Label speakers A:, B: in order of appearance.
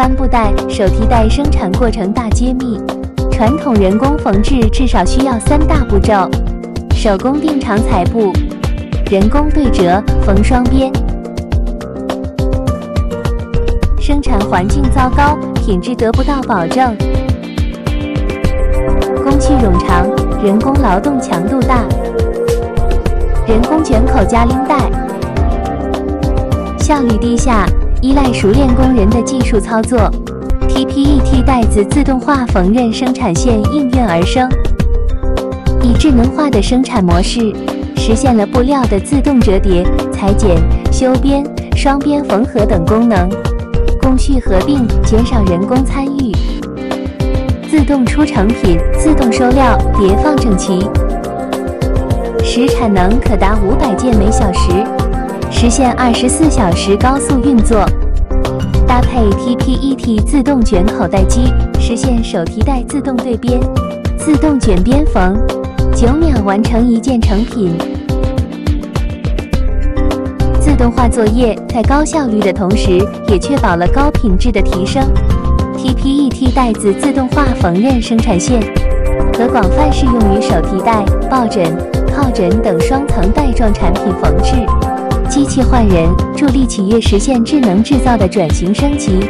A: 帆布袋、手提袋生产过程大揭秘。传统人工缝制至少需要三大步骤：手工定长裁布、人工对折、缝双边。生产环境糟糕，品质得不到保证。工序冗长，人工劳动强度大。人工卷口加拎带，效率低下，依赖熟练工人的技术操作。TPET 袋子自动化缝纫生产线应运而生，以智能化的生产模式，实现了布料的自动折叠、裁剪、修边、双边缝合等功能。工序合并，减少人工参与，自动出成品，自动收料，叠放整齐。时产能可达五百件每小时，实现二十四小时高速运作。搭配 TPET 自动卷口袋机，实现手提袋自动对边、自动卷边缝，九秒完成一件成品。自动化作业在高效率的同时，也确保了高品质的提升。TPET 袋子自动化缝纫生产线可广泛适用于手提袋、抱枕。靠枕等双层袋状产品缝制，机器换人，助力企业实现智能制造的转型升级。